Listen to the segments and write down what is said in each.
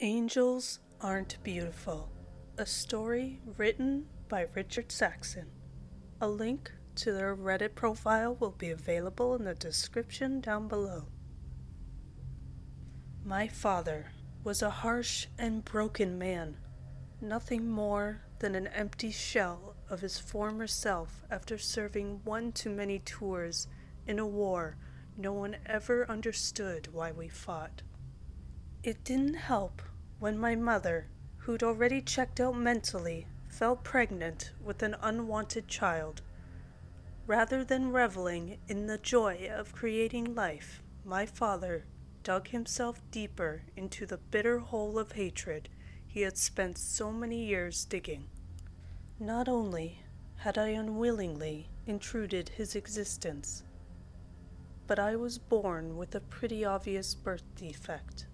Angels Aren't Beautiful, a story written by Richard Saxon. A link to their Reddit profile will be available in the description down below. My father was a harsh and broken man, nothing more than an empty shell of his former self after serving one too many tours in a war no one ever understood why we fought. It didn't help when my mother, who'd already checked out mentally, fell pregnant with an unwanted child. Rather than reveling in the joy of creating life, my father dug himself deeper into the bitter hole of hatred he had spent so many years digging. Not only had I unwillingly intruded his existence, but I was born with a pretty obvious birth defect.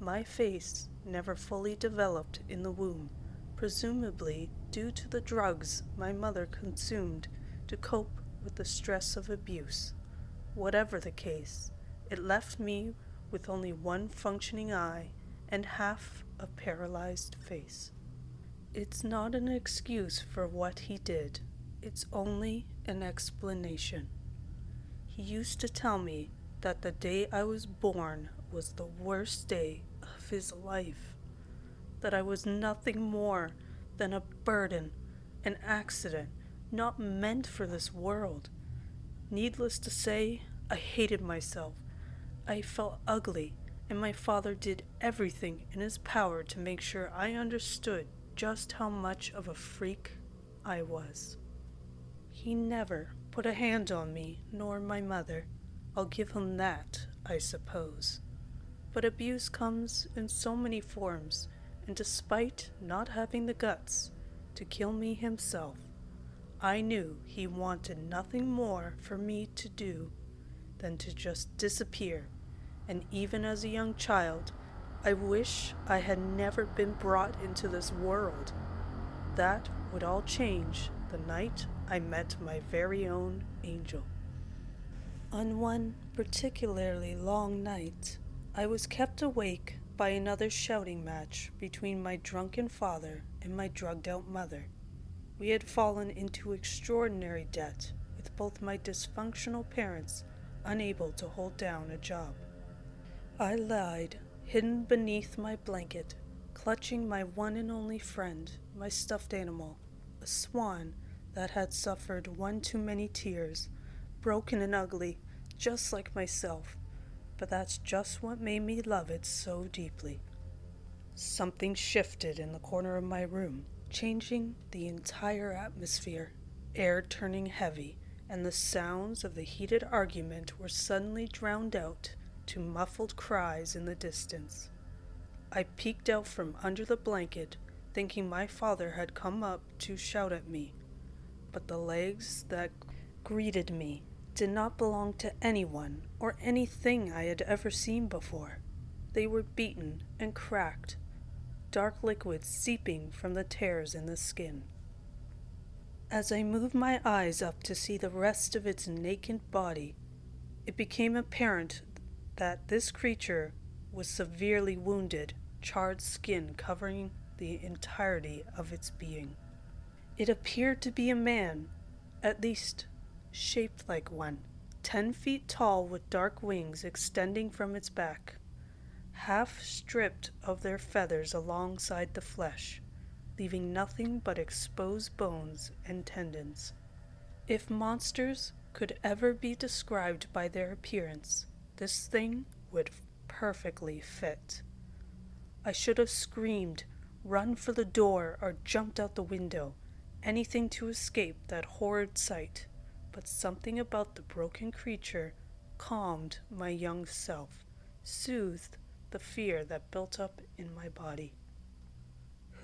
My face never fully developed in the womb, presumably due to the drugs my mother consumed to cope with the stress of abuse. Whatever the case, it left me with only one functioning eye and half a paralyzed face. It's not an excuse for what he did, it's only an explanation. He used to tell me that the day I was born was the worst day his life, that I was nothing more than a burden, an accident, not meant for this world. Needless to say, I hated myself. I felt ugly, and my father did everything in his power to make sure I understood just how much of a freak I was. He never put a hand on me, nor my mother. I'll give him that, I suppose. But abuse comes in so many forms, and despite not having the guts to kill me himself, I knew he wanted nothing more for me to do than to just disappear. And even as a young child, I wish I had never been brought into this world. That would all change the night I met my very own angel. On one particularly long night, I was kept awake by another shouting match between my drunken father and my drugged out mother. We had fallen into extraordinary debt, with both my dysfunctional parents unable to hold down a job. I lied, hidden beneath my blanket, clutching my one and only friend, my stuffed animal, a swan that had suffered one too many tears, broken and ugly, just like myself but that's just what made me love it so deeply. Something shifted in the corner of my room, changing the entire atmosphere, air turning heavy, and the sounds of the heated argument were suddenly drowned out to muffled cries in the distance. I peeked out from under the blanket, thinking my father had come up to shout at me, but the legs that greeted me did not belong to anyone or anything I had ever seen before. They were beaten and cracked, dark liquid seeping from the tears in the skin. As I moved my eyes up to see the rest of its naked body, it became apparent that this creature was severely wounded, charred skin covering the entirety of its being. It appeared to be a man, at least shaped like one, ten feet tall with dark wings extending from its back, half stripped of their feathers alongside the flesh, leaving nothing but exposed bones and tendons. If monsters could ever be described by their appearance, this thing would perfectly fit. I should have screamed, run for the door, or jumped out the window, anything to escape that horrid sight but something about the broken creature calmed my young self, soothed the fear that built up in my body.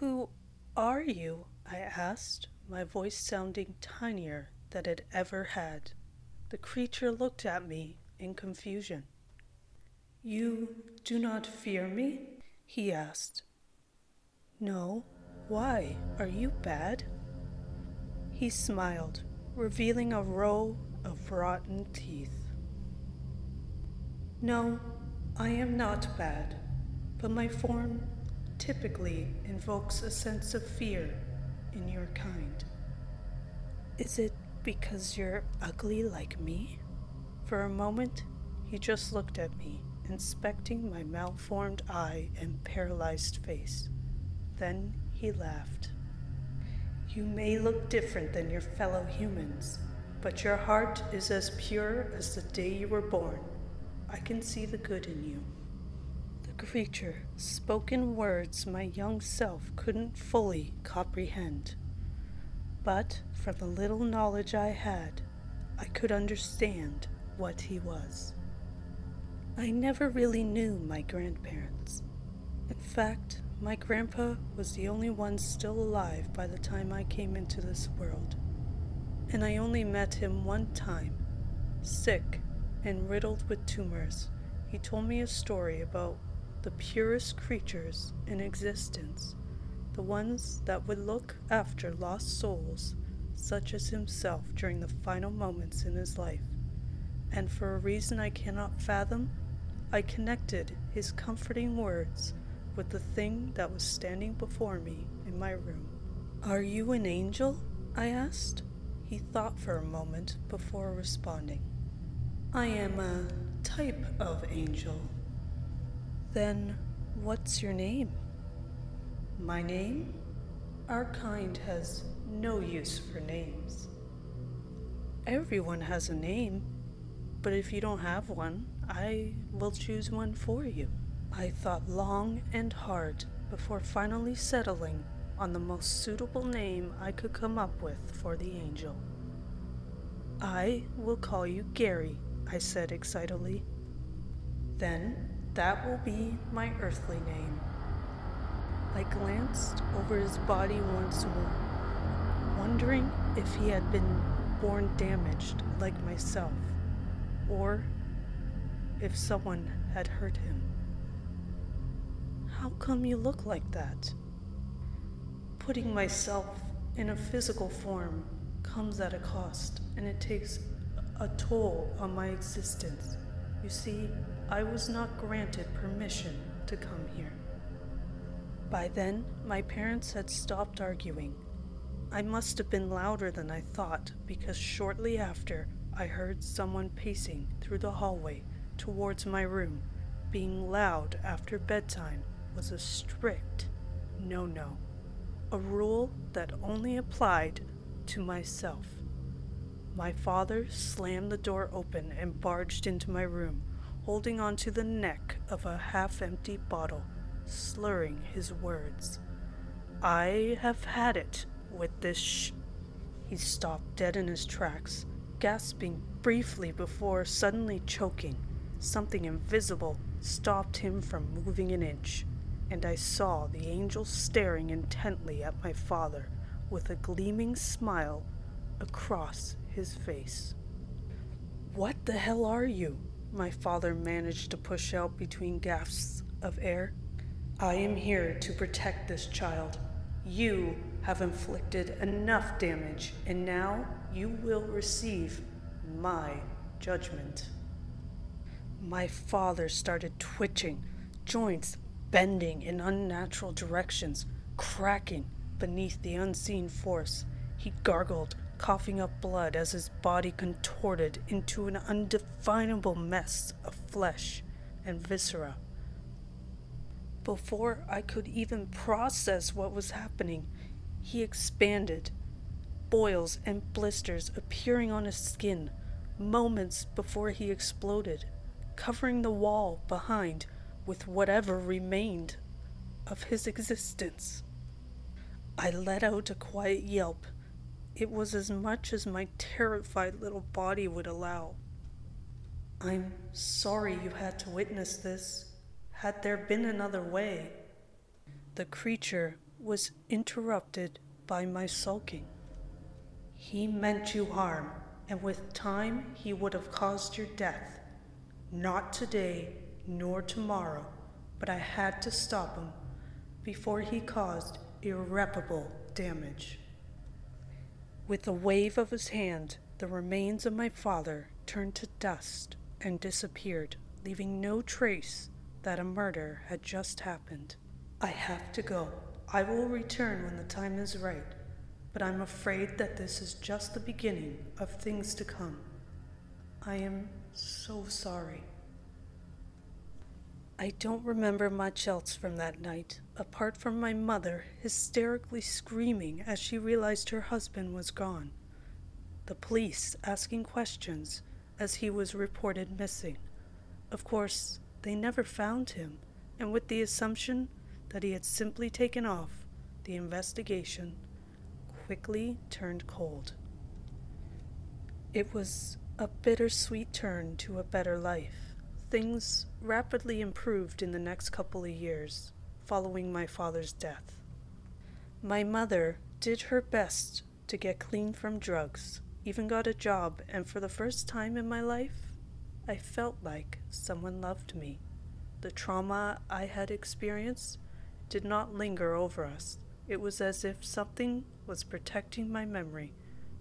Who are you? I asked, my voice sounding tinier than it ever had. The creature looked at me in confusion. You do not fear me? he asked. No. Why? Are you bad? He smiled, revealing a row of rotten teeth. No, I am not bad, but my form typically invokes a sense of fear in your kind. Is it because you're ugly like me? For a moment, he just looked at me, inspecting my malformed eye and paralyzed face. Then he laughed. You may look different than your fellow humans, but your heart is as pure as the day you were born. I can see the good in you. The creature spoke in words my young self couldn't fully comprehend. But from the little knowledge I had, I could understand what he was. I never really knew my grandparents. In fact, my grandpa was the only one still alive by the time I came into this world, and I only met him one time, sick and riddled with tumors. He told me a story about the purest creatures in existence, the ones that would look after lost souls such as himself during the final moments in his life. And for a reason I cannot fathom, I connected his comforting words with the thing that was standing before me in my room. Are you an angel? I asked. He thought for a moment before responding. I am a type of angel. Then what's your name? My name? Our kind has no use for names. Everyone has a name, but if you don't have one, I will choose one for you. I thought long and hard before finally settling on the most suitable name I could come up with for the angel. I will call you Gary, I said excitedly. Then that will be my earthly name. I glanced over his body once more wondering if he had been born damaged like myself, or if someone had hurt him. How come you look like that? Putting myself in a physical form comes at a cost, and it takes a toll on my existence. You see, I was not granted permission to come here. By then, my parents had stopped arguing I must have been louder than I thought because shortly after I heard someone pacing through the hallway towards my room. Being loud after bedtime was a strict no no, a rule that only applied to myself. My father slammed the door open and barged into my room, holding onto the neck of a half empty bottle, slurring his words. I have had it with this sh. He stopped dead in his tracks, gasping briefly before suddenly choking. Something invisible stopped him from moving an inch, and I saw the angel staring intently at my father with a gleaming smile across his face. What the hell are you? My father managed to push out between gasps of air. I am here to protect this child. You have inflicted enough damage, and now you will receive my judgment. My father started twitching, joints bending in unnatural directions, cracking beneath the unseen force. He gargled, coughing up blood as his body contorted into an undefinable mess of flesh and viscera. Before I could even process what was happening, he expanded, boils and blisters appearing on his skin moments before he exploded, covering the wall behind with whatever remained of his existence. I let out a quiet yelp. It was as much as my terrified little body would allow. I'm sorry you had to witness this. Had there been another way? The creature was interrupted by my sulking. He meant you harm, and with time he would have caused your death. Not today, nor tomorrow, but I had to stop him before he caused irreparable damage. With a wave of his hand, the remains of my father turned to dust and disappeared, leaving no trace that a murder had just happened. I have to go. I will return when the time is right, but I'm afraid that this is just the beginning of things to come. I am so sorry. I don't remember much else from that night, apart from my mother hysterically screaming as she realized her husband was gone. The police asking questions as he was reported missing. Of course, they never found him, and with the assumption that he had simply taken off, the investigation quickly turned cold. It was a bittersweet turn to a better life. Things rapidly improved in the next couple of years following my father's death. My mother did her best to get clean from drugs, even got a job, and for the first time in my life, I felt like someone loved me. The trauma I had experienced did not linger over us. It was as if something was protecting my memory,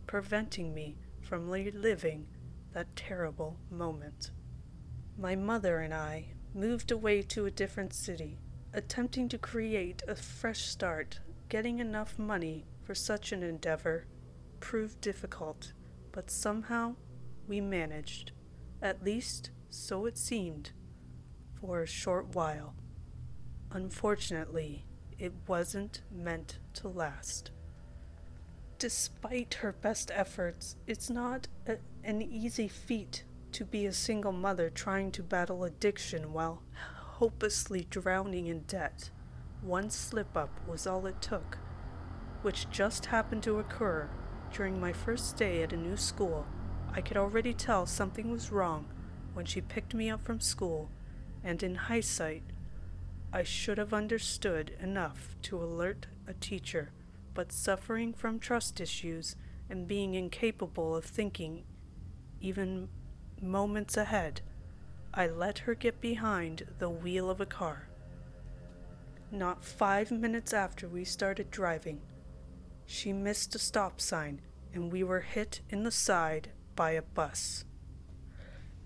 preventing me from reliving that terrible moment. My mother and I moved away to a different city, attempting to create a fresh start. Getting enough money for such an endeavor proved difficult, but somehow we managed. At least, so it seemed, for a short while. Unfortunately, it wasn't meant to last. Despite her best efforts, it's not a, an easy feat to be a single mother trying to battle addiction while hopelessly drowning in debt. One slip up was all it took, which just happened to occur during my first day at a new school. I could already tell something was wrong when she picked me up from school, and in hindsight, I should have understood enough to alert a teacher, but suffering from trust issues and being incapable of thinking even moments ahead, I let her get behind the wheel of a car. Not five minutes after we started driving, she missed a stop sign and we were hit in the side by a bus.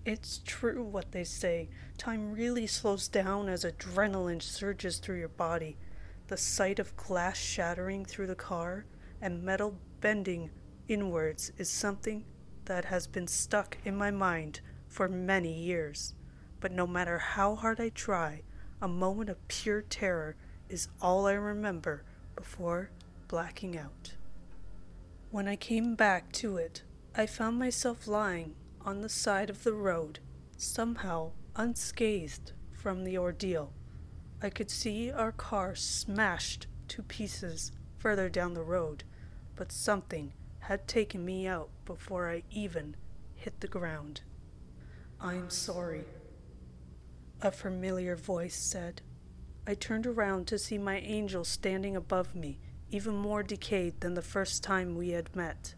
It's true what they say. Time really slows down as adrenaline surges through your body. The sight of glass shattering through the car and metal bending inwards is something that has been stuck in my mind for many years. But no matter how hard I try, a moment of pure terror is all I remember before blacking out. When I came back to it, I found myself lying on the side of the road, somehow unscathed from the ordeal. I could see our car smashed to pieces further down the road, but something had taken me out before I even hit the ground. I'm sorry, a familiar voice said. I turned around to see my angel standing above me, even more decayed than the first time we had met.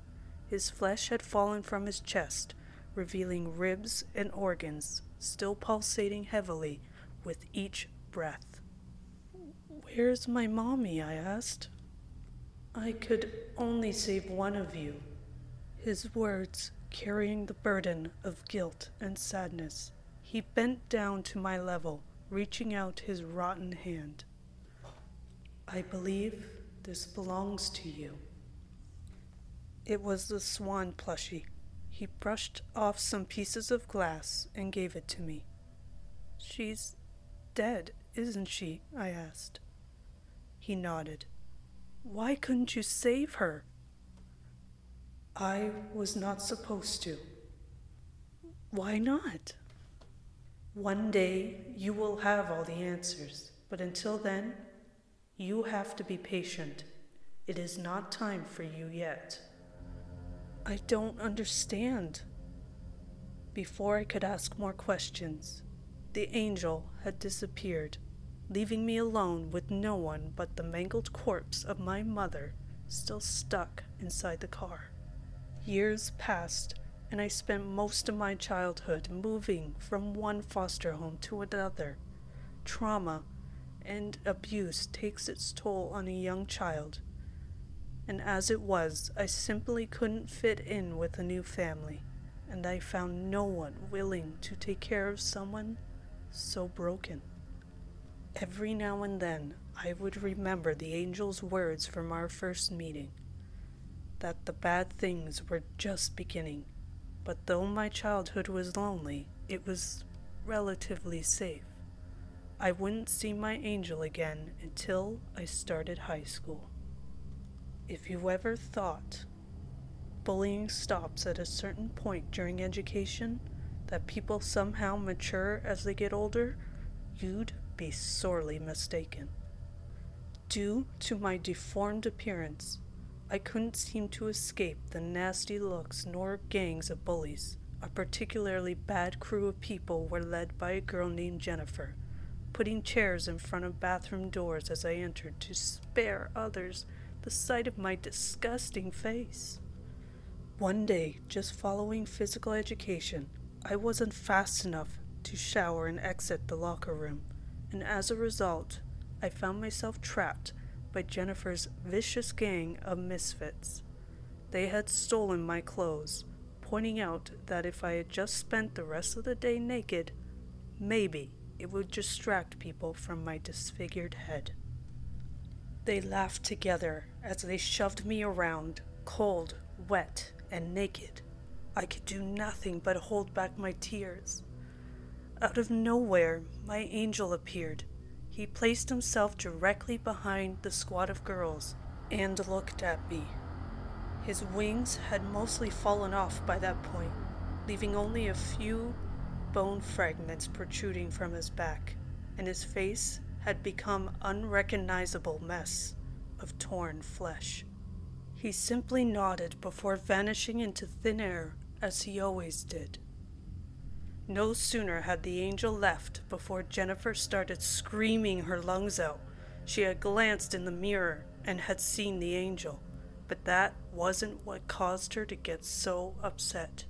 His flesh had fallen from his chest, revealing ribs and organs, still pulsating heavily with each breath. Where's my mommy? I asked. I could only save one of you. His words carrying the burden of guilt and sadness. He bent down to my level, reaching out his rotten hand. I believe this belongs to you. It was the swan plushie. He brushed off some pieces of glass and gave it to me. She's dead, isn't she? I asked. He nodded. Why couldn't you save her? I was not supposed to. Why not? One day you will have all the answers, but until then, you have to be patient. It is not time for you yet. I don't understand. Before I could ask more questions, the angel had disappeared leaving me alone with no one but the mangled corpse of my mother still stuck inside the car. Years passed, and I spent most of my childhood moving from one foster home to another. Trauma and abuse takes its toll on a young child, and as it was, I simply couldn't fit in with a new family, and I found no one willing to take care of someone so broken. Every now and then, I would remember the angel's words from our first meeting that the bad things were just beginning. But though my childhood was lonely, it was relatively safe. I wouldn't see my angel again until I started high school. If you ever thought bullying stops at a certain point during education, that people somehow mature as they get older, you'd be sorely mistaken. Due to my deformed appearance, I couldn't seem to escape the nasty looks nor gangs of bullies. A particularly bad crew of people were led by a girl named Jennifer, putting chairs in front of bathroom doors as I entered to spare others the sight of my disgusting face. One day, just following physical education, I wasn't fast enough to shower and exit the locker room, and as a result, I found myself trapped by Jennifer's vicious gang of misfits. They had stolen my clothes, pointing out that if I had just spent the rest of the day naked, maybe it would distract people from my disfigured head. They laughed together as they shoved me around, cold, wet, and naked. I could do nothing but hold back my tears. Out of nowhere, my angel appeared he placed himself directly behind the squad of girls and looked at me. His wings had mostly fallen off by that point, leaving only a few bone fragments protruding from his back, and his face had become unrecognizable mess of torn flesh. He simply nodded before vanishing into thin air as he always did. No sooner had the angel left before Jennifer started screaming her lungs out. She had glanced in the mirror and had seen the angel, but that wasn't what caused her to get so upset.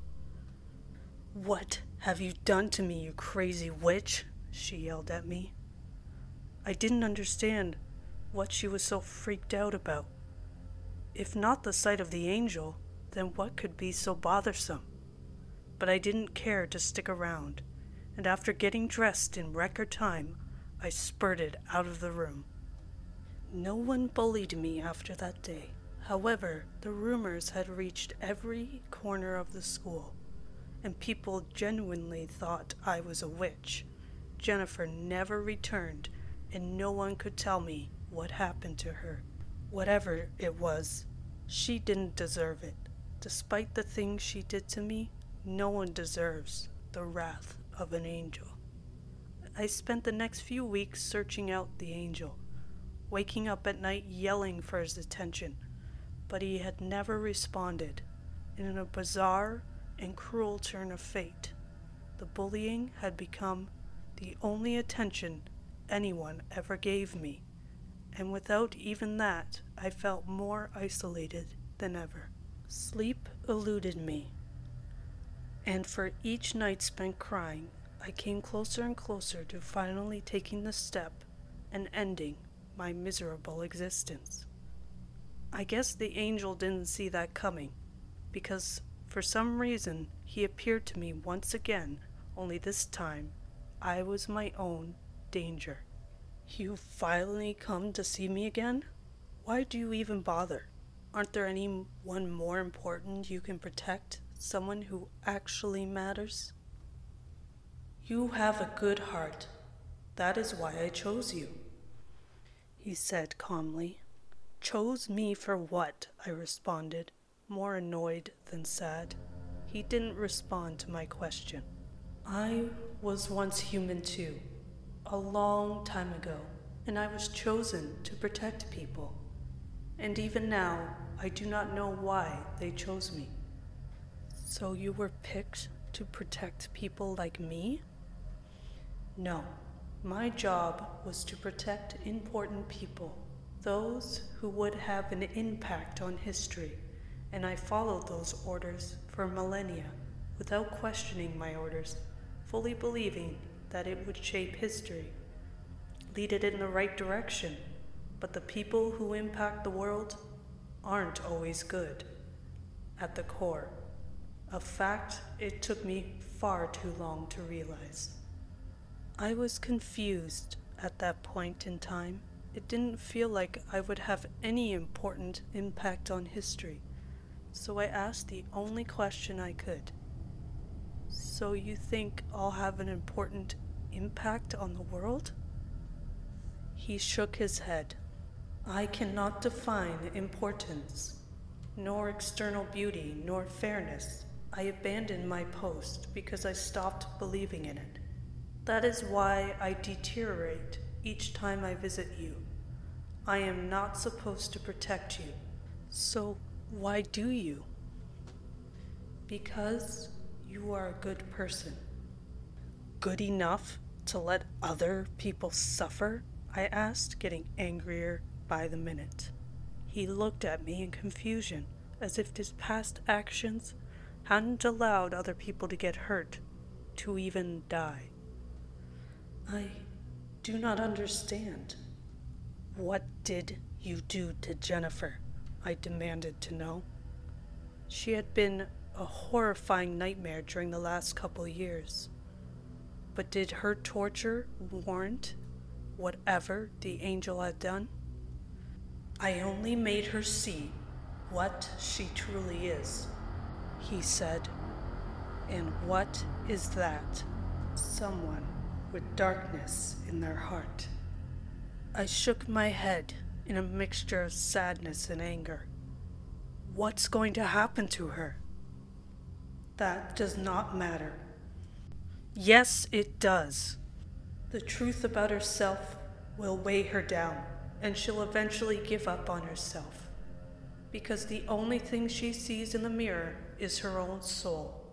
What have you done to me, you crazy witch? she yelled at me. I didn't understand what she was so freaked out about. If not the sight of the angel, then what could be so bothersome? But I didn't care to stick around, and after getting dressed in record time, I spurted out of the room. No one bullied me after that day. However, the rumors had reached every corner of the school, and people genuinely thought I was a witch. Jennifer never returned, and no one could tell me what happened to her. Whatever it was, she didn't deserve it. Despite the things she did to me, no one deserves the wrath of an angel. I spent the next few weeks searching out the angel, waking up at night yelling for his attention, but he had never responded. And in a bizarre and cruel turn of fate, the bullying had become the only attention anyone ever gave me, and without even that, I felt more isolated than ever. Sleep eluded me and for each night spent crying, I came closer and closer to finally taking the step and ending my miserable existence. I guess the angel didn't see that coming, because for some reason he appeared to me once again, only this time I was my own danger. You finally come to see me again? Why do you even bother? Aren't there anyone more important you can protect someone who actually matters? You have a good heart. That is why I chose you. He said calmly. Chose me for what? I responded, more annoyed than sad. He didn't respond to my question. I was once human too, a long time ago, and I was chosen to protect people. And even now, I do not know why they chose me. So you were picked to protect people like me? No. My job was to protect important people, those who would have an impact on history, and I followed those orders for millennia without questioning my orders, fully believing that it would shape history, lead it in the right direction. But the people who impact the world aren't always good at the core a fact it took me far too long to realize. I was confused at that point in time. It didn't feel like I would have any important impact on history, so I asked the only question I could. So you think I'll have an important impact on the world? He shook his head. I cannot define importance, nor external beauty, nor fairness. I abandoned my post because I stopped believing in it. That is why I deteriorate each time I visit you. I am not supposed to protect you. So why do you? Because you are a good person. Good enough to let other people suffer? I asked, getting angrier by the minute. He looked at me in confusion, as if his past actions hadn't allowed other people to get hurt, to even die. I do not understand. What did you do to Jennifer? I demanded to know. She had been a horrifying nightmare during the last couple years. But did her torture warrant whatever the angel had done? I only made her see what she truly is, he said. And what is that? Someone with darkness in their heart. I shook my head in a mixture of sadness and anger. What's going to happen to her? That does not matter. Yes, it does. The truth about herself will weigh her down, and she'll eventually give up on herself. Because the only thing she sees in the mirror is her own soul.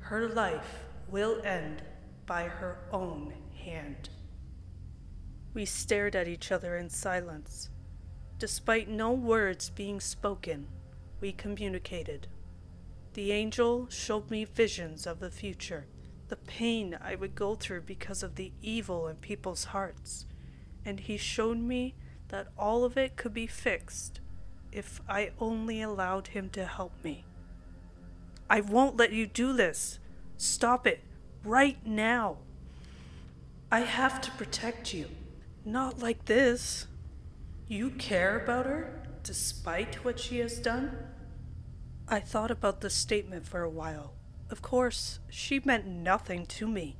Her life will end by her own hand. We stared at each other in silence. Despite no words being spoken, we communicated. The angel showed me visions of the future, the pain I would go through because of the evil in people's hearts, and he showed me that all of it could be fixed if I only allowed him to help me. I won't let you do this. Stop it right now. I have to protect you. Not like this. You care about her, despite what she has done? I thought about the statement for a while. Of course, she meant nothing to me,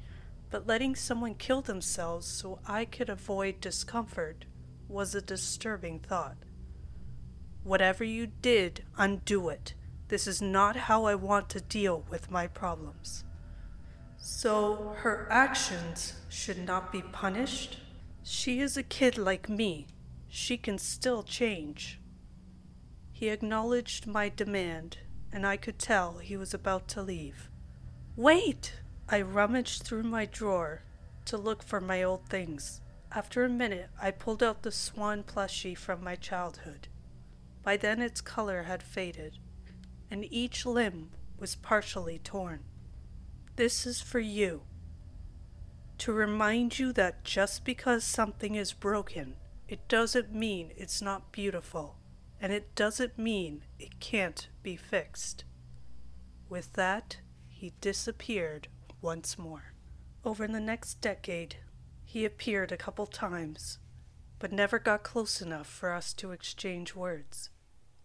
but letting someone kill themselves so I could avoid discomfort was a disturbing thought. Whatever you did, undo it. This is not how I want to deal with my problems. So her actions should not be punished? She is a kid like me. She can still change. He acknowledged my demand, and I could tell he was about to leave. Wait! I rummaged through my drawer to look for my old things. After a minute, I pulled out the swan plushie from my childhood. By then, its color had faded, and each limb was partially torn. This is for you to remind you that just because something is broken, it doesn't mean it's not beautiful, and it doesn't mean it can't be fixed. With that, he disappeared once more. Over the next decade, he appeared a couple times, but never got close enough for us to exchange words.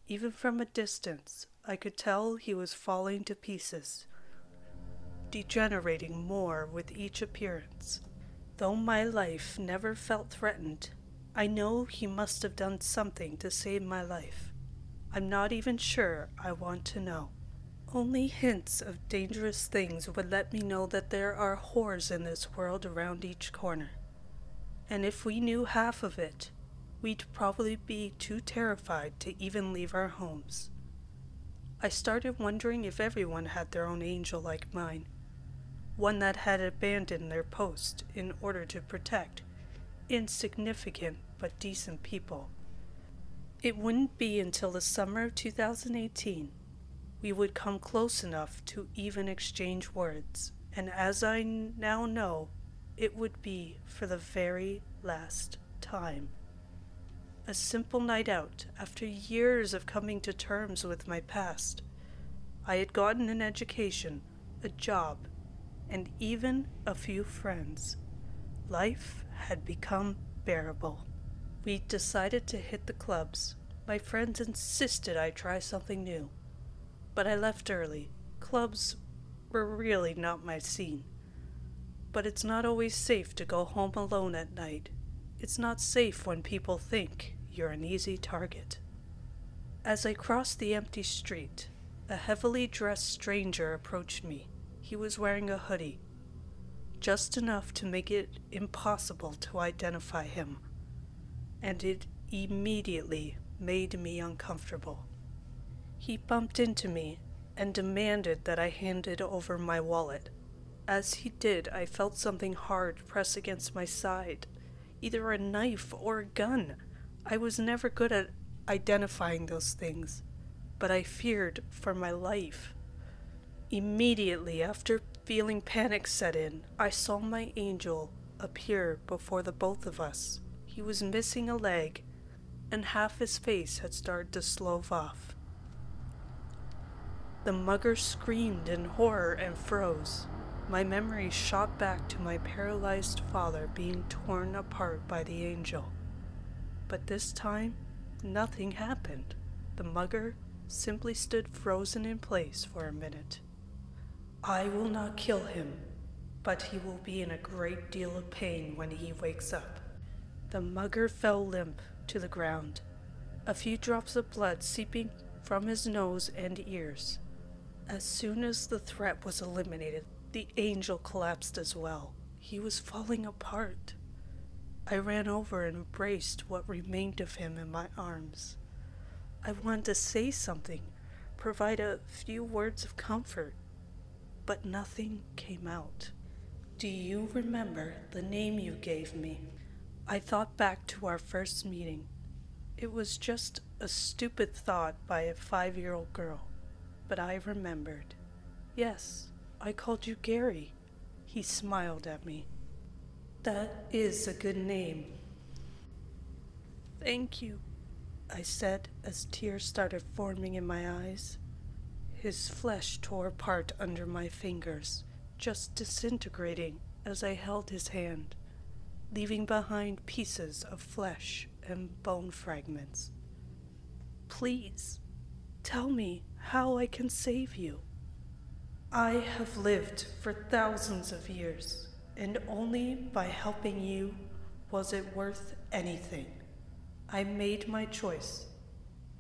Even from a distance, I could tell he was falling to pieces degenerating more with each appearance. Though my life never felt threatened, I know he must have done something to save my life. I'm not even sure I want to know. Only hints of dangerous things would let me know that there are horrors in this world around each corner. And if we knew half of it, we'd probably be too terrified to even leave our homes. I started wondering if everyone had their own angel like mine, one that had abandoned their post in order to protect insignificant but decent people. It wouldn't be until the summer of 2018 we would come close enough to even exchange words, and as I now know, it would be for the very last time. A simple night out after years of coming to terms with my past. I had gotten an education, a job, and even a few friends. Life had become bearable. We decided to hit the clubs. My friends insisted I try something new. But I left early. Clubs were really not my scene. But it's not always safe to go home alone at night. It's not safe when people think you're an easy target. As I crossed the empty street, a heavily dressed stranger approached me. He was wearing a hoodie, just enough to make it impossible to identify him, and it immediately made me uncomfortable. He bumped into me and demanded that I handed over my wallet. As he did, I felt something hard press against my side, either a knife or a gun. I was never good at identifying those things, but I feared for my life. Immediately after feeling panic set in, I saw my angel appear before the both of us. He was missing a leg, and half his face had started to slough off. The mugger screamed in horror and froze. My memory shot back to my paralyzed father being torn apart by the angel. But this time, nothing happened. The mugger simply stood frozen in place for a minute. I will not kill him, but he will be in a great deal of pain when he wakes up. The mugger fell limp to the ground, a few drops of blood seeping from his nose and ears. As soon as the threat was eliminated, the angel collapsed as well. He was falling apart. I ran over and embraced what remained of him in my arms. I wanted to say something, provide a few words of comfort, but nothing came out. Do you remember the name you gave me? I thought back to our first meeting. It was just a stupid thought by a five year old girl but I remembered. Yes, I called you Gary. He smiled at me. That is a good name. Thank you, I said as tears started forming in my eyes. His flesh tore apart under my fingers, just disintegrating as I held his hand, leaving behind pieces of flesh and bone fragments. Please, tell me how I can save you. I have lived for thousands of years, and only by helping you was it worth anything. I made my choice.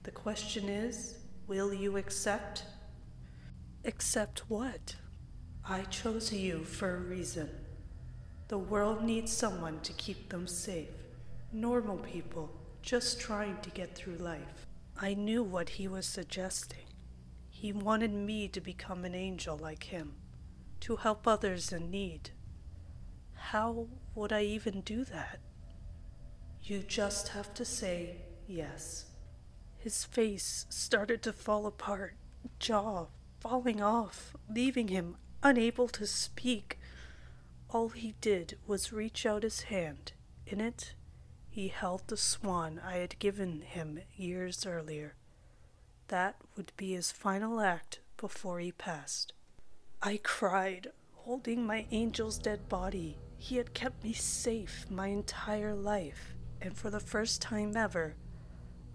The question is will you accept? Accept what? I chose you for a reason. The world needs someone to keep them safe. Normal people just trying to get through life. I knew what he was suggesting. He wanted me to become an angel like him, to help others in need. How would I even do that? You just have to say yes. His face started to fall apart, jaw falling off, leaving him unable to speak. All he did was reach out his hand. In it, he held the swan I had given him years earlier. That would be his final act before he passed. I cried, holding my angel's dead body. He had kept me safe my entire life, and for the first time ever,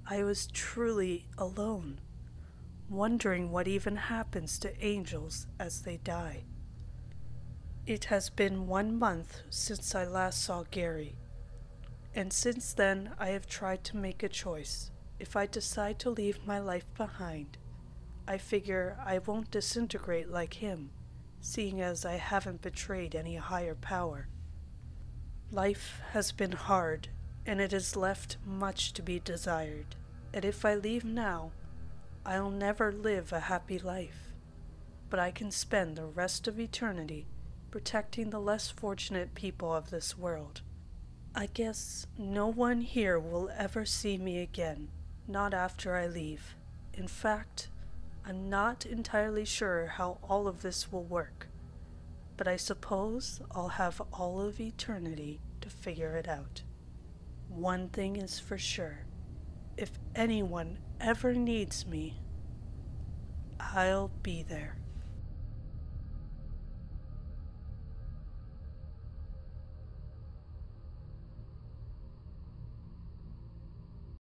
I was truly alone, wondering what even happens to angels as they die. It has been one month since I last saw Gary, and since then I have tried to make a choice if I decide to leave my life behind, I figure I won't disintegrate like him, seeing as I haven't betrayed any higher power. Life has been hard, and it has left much to be desired, and if I leave now, I'll never live a happy life. But I can spend the rest of eternity protecting the less fortunate people of this world. I guess no one here will ever see me again not after I leave. In fact, I'm not entirely sure how all of this will work, but I suppose I'll have all of eternity to figure it out. One thing is for sure if anyone ever needs me, I'll be there.